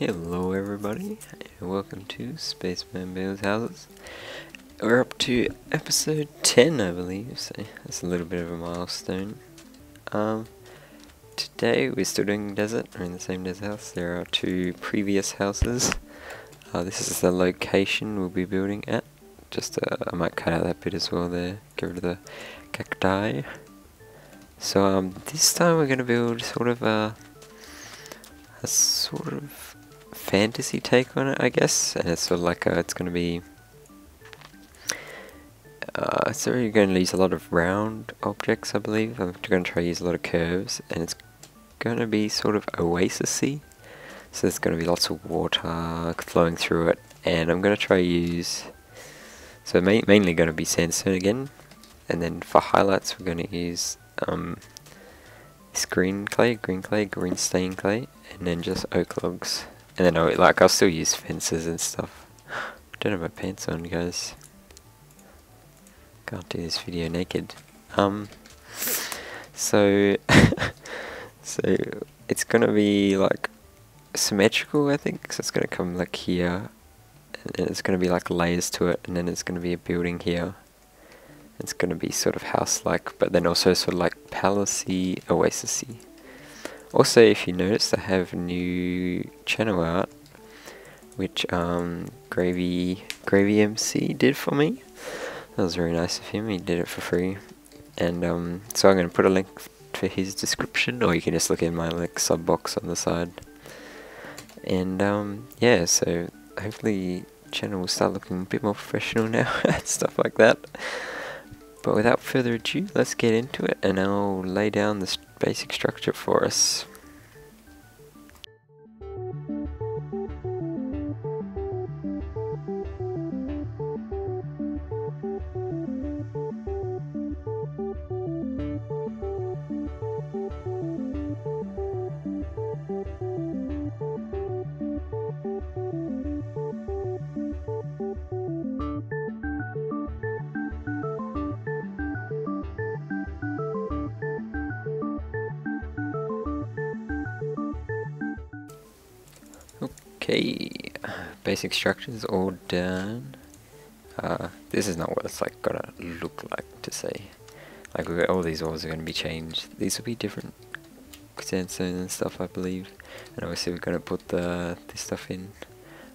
Hello everybody, and welcome to Spaceman Builds Houses. We're up to episode 10 I believe, so that's a little bit of a milestone. Um, today we're still doing desert, we're in the same desert house, there are two previous houses. Uh, this is the location we'll be building at. Just, uh, I might cut out that bit as well there, get rid of the cacti. So um, this time we're going to build sort of a, a sort of fantasy take on it, I guess. And it's sort of like a, it's going to be. Uh, so we're going to use a lot of round objects, I believe. I'm going to try to use a lot of curves, and it's going to be sort of oasisy. So there's going to be lots of water flowing through it, and I'm going to try to use. So ma mainly going to be sandstone again, and then for highlights we're going to use um, this green clay, green clay, green stain clay, and then just oak logs. And then I'll, like I'll still use fences and stuff. Don't have my pants on, guys. Can't do this video naked. Um. So, so it's gonna be like symmetrical, I think. So it's gonna come like here, and it's gonna be like layers to it, and then it's gonna be a building here. It's to be sort of house-like, but then also sort of like palacey, oasisy. Also, if you notice, I have new channel art, which um, Gravy Gravy MC did for me. That was very nice of him. He did it for free, and um, so I'm going to put a link to his description, or you can just look in my like sub box on the side. And um, yeah, so hopefully channel will start looking a bit more professional now, and stuff like that. But without further ado, let's get into it and I'll lay down this basic structure for us. Okay, basic structures all done. Uh, this is not what it's like gonna look like to say. Like all these walls are gonna be changed. These will be different sandstone and stuff, I believe. And obviously we're gonna put the this stuff in,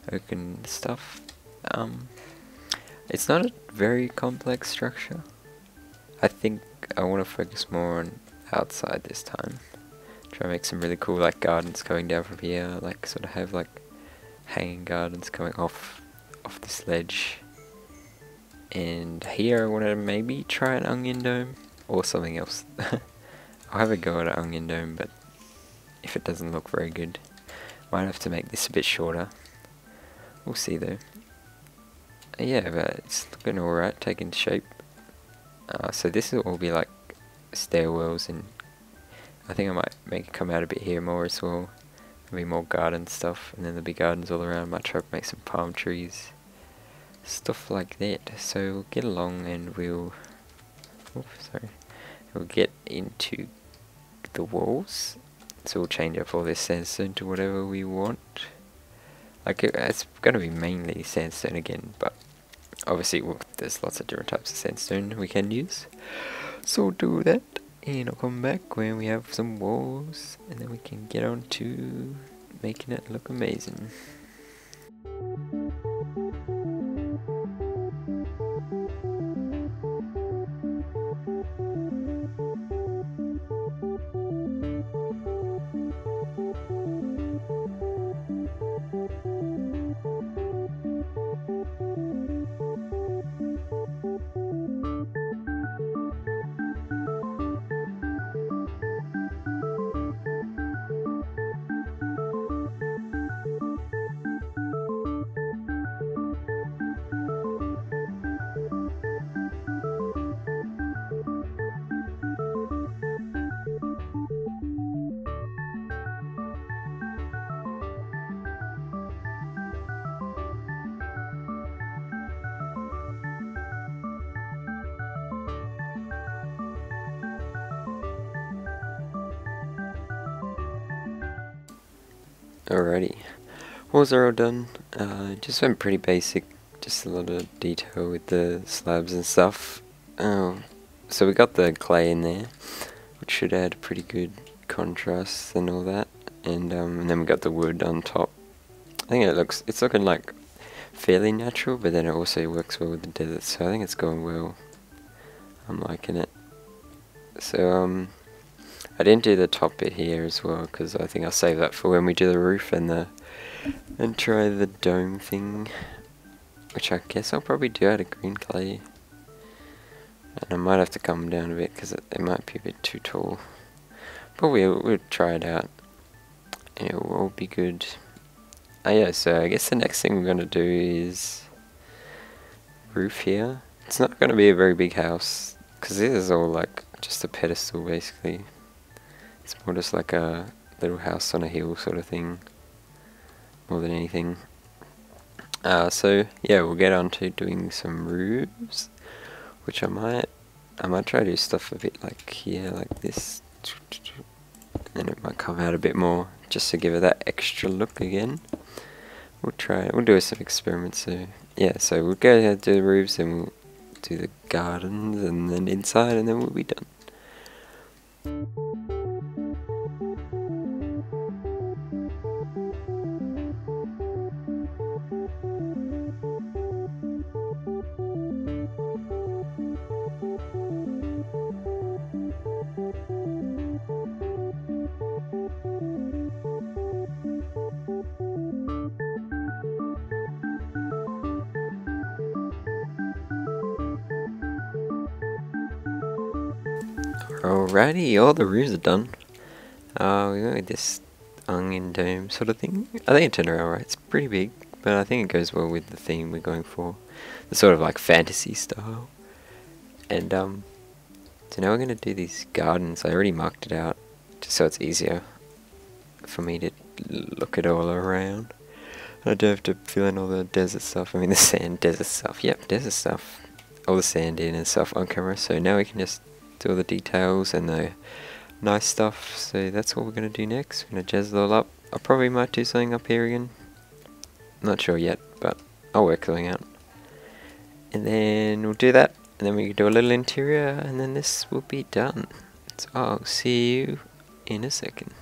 oak and stuff. Um, it's not a very complex structure. I think I want to focus more on outside this time. Try to make some really cool like gardens going down from here, like sort of have like hanging gardens coming off off this ledge. And here I want to maybe try an onion dome or something else. I'll have a go at an onion dome, but if it doesn't look very good, might have to make this a bit shorter. We'll see though. Yeah, but it's looking alright, taking shape. Uh, so this will all be like stairwells and I think I might make it come out a bit here more as well. There'll be more garden stuff, and then there'll be gardens all around. Try to make some palm trees, stuff like that. So we'll get along and we'll, oops, sorry, we'll get into the walls. So we'll change up all this sandstone to whatever we want. Like it, it's going to be mainly sandstone again, but obviously there's lots of different types of sandstone we can use. So we'll do that and I'll come back when we have some walls and then we can get on to making it look amazing. Alrighty. are all done. Uh, just went pretty basic, just a lot of detail with the slabs and stuff. Oh, so we got the clay in there, which should add pretty good contrast and all that. And, um, and then we got the wood on top. I think it looks, it's looking like fairly natural, but then it also works well with the desert, so I think it's going well. I'm liking it. So, um, I didn't do the top bit here as well, because I think I'll save that for when we do the roof and the, and try the dome thing, which I guess I'll probably do out of green clay. And I might have to come down a bit, because it, it, might be a bit too tall. But we'll, we'll try it out. It will be good. Oh yeah, so I guess the next thing we're going to do is roof here. It's not going to be a very big house, because this is all like just a pedestal basically. It's more just like a little house on a hill sort of thing, more than anything. Uh, so yeah, we'll get on to doing some roofs, which I might, I might try to do stuff a bit like here, like this, and it might come out a bit more, just to give it that extra look again we'll try we'll do some experiments so yeah so we'll go ahead do the roofs and we'll do the gardens and then inside and then we'll be done Alrighty, all the roofs are done. Uh, we got this onion dome sort of thing. I think it turned out alright. It's pretty big, but I think it goes well with the theme we're going for. The sort of like fantasy style. And um, so now we're going to do these gardens. I already marked it out, just so it's easier for me to look it all around. I don't have to fill in all the desert stuff. I mean the sand desert stuff. Yep, desert stuff. All the sand in and stuff on camera. So now we can just all the details and the nice stuff. So that's what we're going to do next. We're going to jazz it all up. I probably might do something up here again. Not sure yet, but I'll work something out. And then we'll do that. And then we can do a little interior and then this will be done. So I'll see you in a second.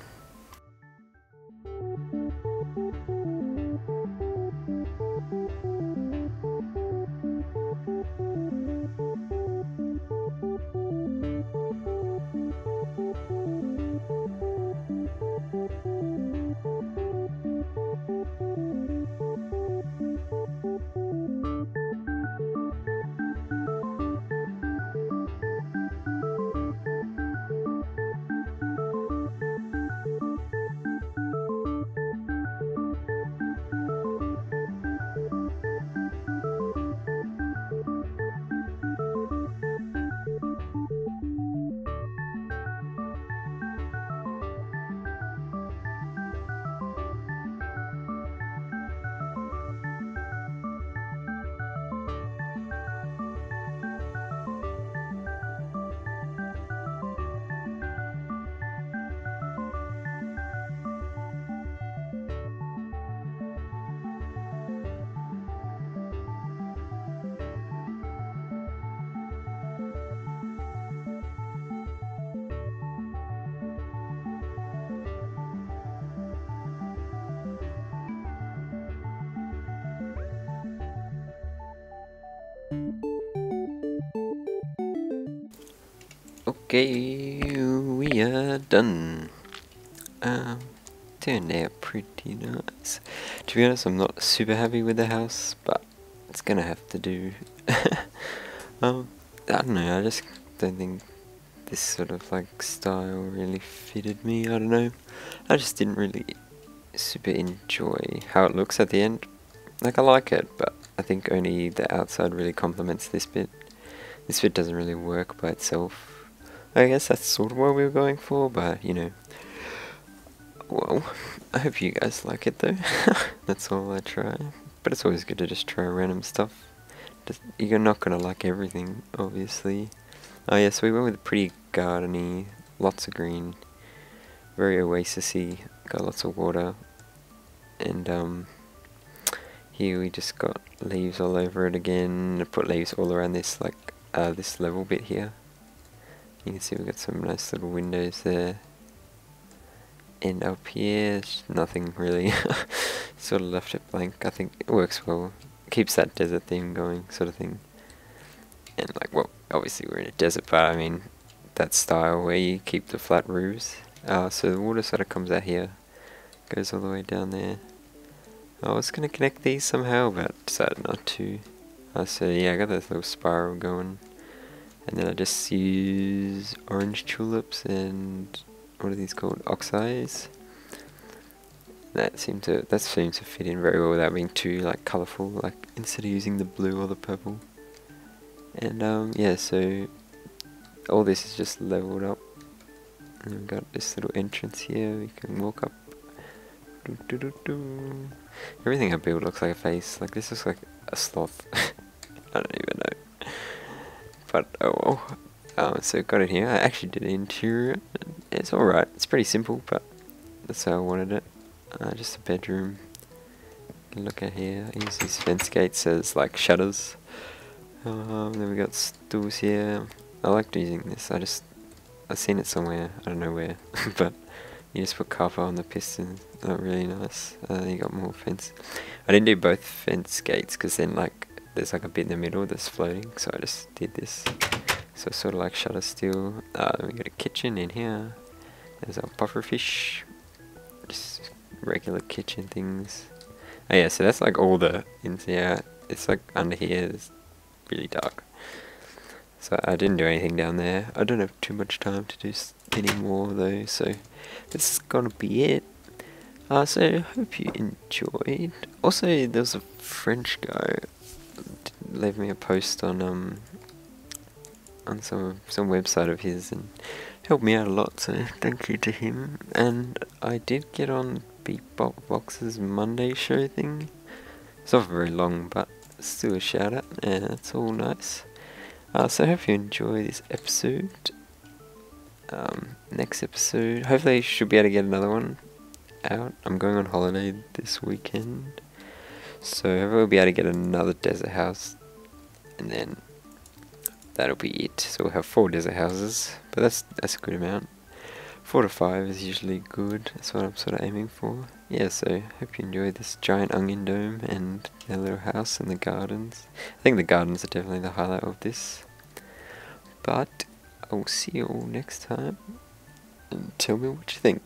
Okay, we are done. Um, turned out pretty nice. To be honest, I'm not super happy with the house, but it's gonna have to do. um, I don't know, I just don't think this sort of like style really fitted me, I don't know. I just didn't really super enjoy how it looks at the end. Like, I like it, but I think only the outside really complements this bit. This bit doesn't really work by itself. I guess that's sort of what we were going for, but you know. Well, I hope you guys like it though. that's all I try. But it's always good to just try random stuff. Just, you're not gonna like everything, obviously. Oh yeah, so we went with a pretty gardeny, lots of green, very oasisy, got lots of water. and um, here we just got leaves all over it again. I put leaves all around this like uh, this level bit here. You can see we've got some nice little windows there. And up here, nothing really. sort of left it blank. I think it works well. Keeps that desert theme going, sort of thing. And like, well, obviously we're in a desert, but I mean, that style where you keep the flat roofs. Uh, so the water sort of comes out here, goes all the way down there. I was going to connect these somehow, but decided not to. Uh, so yeah, I got this little spiral going. And then I just use orange tulips and what are these called? Oxides. That seemed to that seems to fit in very well without being too like colourful. Like instead of using the blue or the purple. And um, yeah, so all this is just leveled up. And we've got this little entrance here. We can walk up. Doo -doo -doo Everything I build looks like a face. Like this looks like a sloth. I don't even know. But oh well. Um, so got it here. I actually did the interior. It's alright. It's pretty simple, but that's how I wanted it. Uh, just a bedroom. Look at here. Use these fence gates as like shutters. Um, then we got stools here. I liked using this. I just I've seen it somewhere. I don't know where, but you just put carpet on the piston. Not really nice. Uh, you got more fence. I didn't do both fence gates because then like there's like a bit in the middle that's floating. So I just did this. So sort of like shutter steel. Uh, we got a kitchen in here. There's our puffer fish. Just regular kitchen things. Oh yeah, so that's like all the ins. Yeah, it's like under here. It's really dark. So I didn't do anything down there. I don't have too much time to do any more though. So this is gonna be it. Uh, so hope you enjoyed. Also, there's a French guy leave me a post on um on some some website of his and helped me out a lot. So thank you to him. And I did get on Beatbox's Monday show thing. It's not very long, but still a shout out. and it's all nice. Uh, so I hope you enjoy this episode. Um, next episode, hopefully, I should be able to get another one out. I'm going on holiday this weekend, so we'll be able to get another desert house, and then that'll be it. So we'll have four desert houses, but that's that's a good amount. Four to five is usually good. That's what I'm sort of aiming for. Yeah, so hope you enjoyed this giant onion dome and their little house and the gardens. I think the gardens are definitely the highlight of this. But I will see you all next time and tell me what you think.